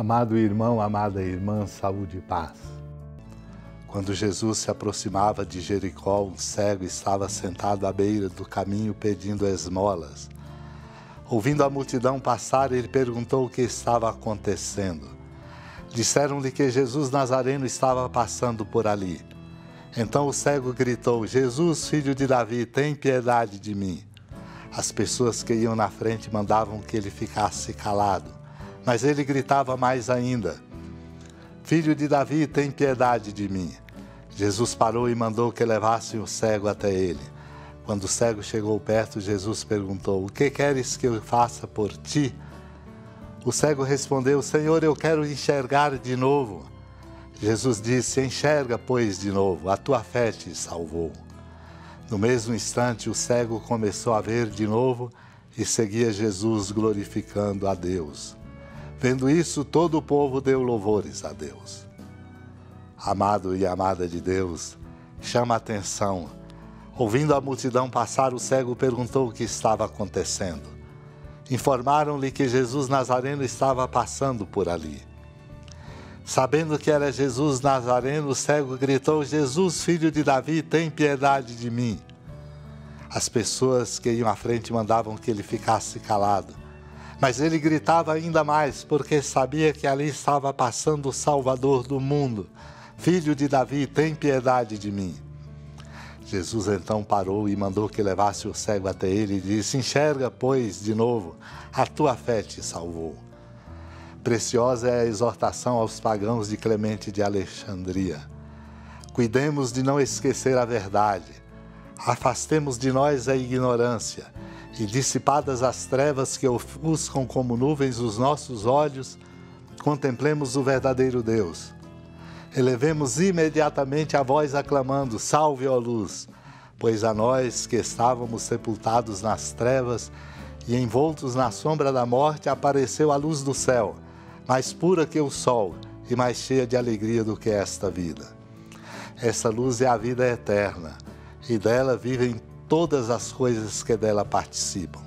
Amado irmão, amada irmã, saúde e paz. Quando Jesus se aproximava de Jericó, um cego estava sentado à beira do caminho pedindo esmolas. Ouvindo a multidão passar, ele perguntou o que estava acontecendo. Disseram-lhe que Jesus Nazareno estava passando por ali. Então o cego gritou: Jesus, filho de Davi, tem piedade de mim. As pessoas que iam na frente mandavam que ele ficasse calado, mas ele gritava mais ainda: Filho de Davi, tem piedade de mim. Jesus parou e mandou que levassem o cego até ele. Quando o cego chegou perto, Jesus perguntou: O que queres que eu faça por ti? O cego respondeu: Senhor, eu quero enxergar de novo. Jesus disse: Enxerga, pois, de novo, a tua fé te salvou. No mesmo instante, o cego começou a ver de novo e seguia Jesus glorificando a Deus. Vendo isso, todo o povo deu louvores a Deus. Amado e amada de Deus, chama atenção. Ouvindo a multidão passar, o cego perguntou o que estava acontecendo. Informaram-lhe que Jesus Nazareno estava passando por ali. Sabendo que era Jesus Nazareno, o cego gritou: Jesus, filho de Davi, tem piedade de mim. As pessoas que iam à frente mandavam que ele ficasse calado. Mas ele gritava ainda mais, porque sabia que ali estava passando o Salvador do mundo. Filho de Davi, tem piedade de mim. Jesus então parou e mandou que levasse o cego até ele e disse: Enxerga, pois, de novo, a tua fé te salvou. Preciosa é a exortação aos pagãos de Clemente de Alexandria. Cuidemos de não esquecer a verdade. Afastemos de nós a ignorância e, dissipadas as trevas que ofuscam como nuvens os nossos olhos, contemplemos o verdadeiro Deus. Elevemos imediatamente a voz aclamando: Salve, ó luz! Pois a nós que estávamos sepultados nas trevas e envoltos na sombra da morte apareceu a luz do céu mais pura que o sol e mais cheia de alegria do que esta vida. Essa luz é a vida eterna, e dela vivem todas as coisas que dela participam.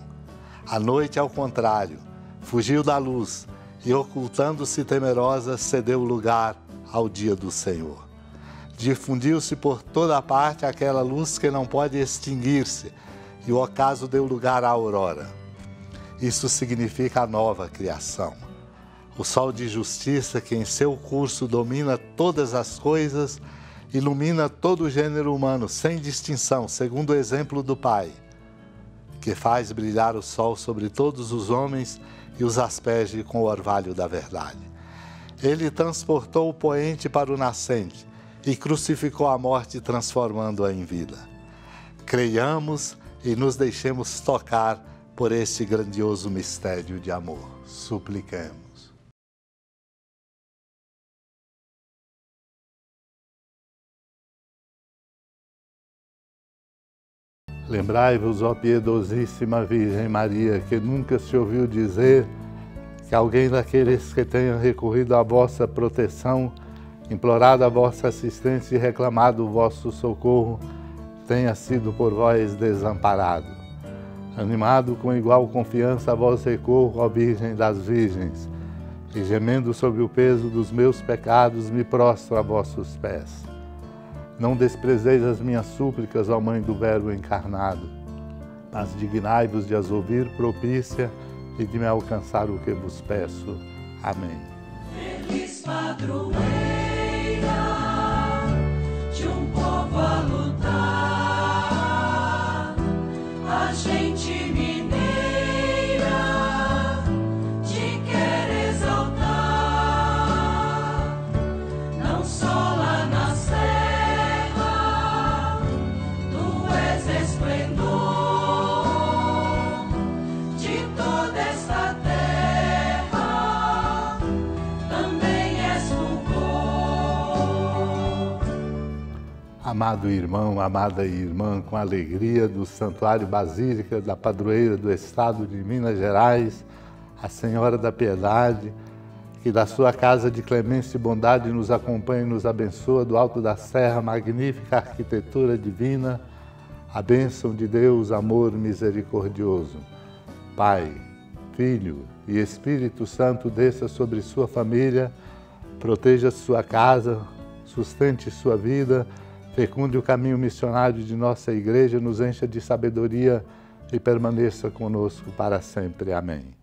A noite, ao contrário, fugiu da luz e, ocultando-se temerosa, cedeu lugar ao dia do Senhor. Difundiu-se por toda parte aquela luz que não pode extinguir-se, e o ocaso deu lugar à aurora. Isso significa a nova criação o sol de justiça que em seu curso domina todas as coisas, ilumina todo o gênero humano sem distinção, segundo o exemplo do Pai, que faz brilhar o sol sobre todos os homens e os asperge com o orvalho da verdade. Ele transportou o poente para o nascente e crucificou a morte, transformando-a em vida. Creiamos e nos deixemos tocar por este grandioso mistério de amor. Suplicamos. Lembrai-vos, ó piedosíssima Virgem Maria, que nunca se ouviu dizer que alguém daqueles que tenham recorrido à vossa proteção, implorado a vossa assistência e reclamado o vosso socorro, tenha sido por vós desamparado. Animado com igual confiança a vós recorro, ó Virgem das Virgens, e gemendo sobre o peso dos meus pecados, me prostro a vossos pés. Não desprezeis as minhas súplicas, ó Mãe do Verbo encarnado, mas dignai-vos de as ouvir propícia e de me alcançar o que vos peço. Amém. Feliz padroeira Amado irmão, amada irmã, com alegria do Santuário Basílica da Padroeira do Estado de Minas Gerais, a Senhora da Piedade, que da sua casa de clemência e bondade nos acompanha e nos abençoa do alto da serra, magnífica arquitetura divina, a bênção de Deus, amor misericordioso. Pai, Filho e Espírito Santo desça sobre sua família, proteja sua casa, sustente sua vida, fecunde o caminho missionário de nossa igreja, nos encha de sabedoria e permaneça conosco para sempre. Amém.